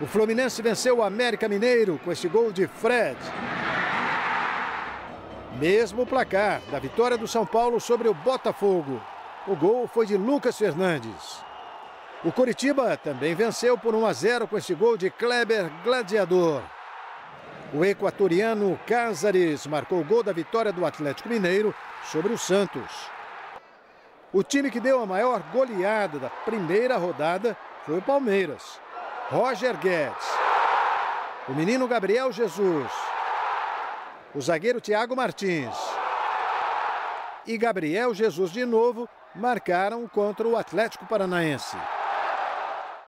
O Fluminense venceu o América Mineiro com esse gol de Fred. Mesmo placar da vitória do São Paulo sobre o Botafogo. O gol foi de Lucas Fernandes. O Coritiba também venceu por 1 a 0 com esse gol de Kleber Gladiador. O equatoriano Cázares marcou o gol da vitória do Atlético Mineiro sobre o Santos. O time que deu a maior goleada da primeira rodada foi o Palmeiras. Roger Guedes. O menino Gabriel Jesus. O zagueiro Thiago Martins. E Gabriel Jesus de novo marcaram contra o Atlético Paranaense.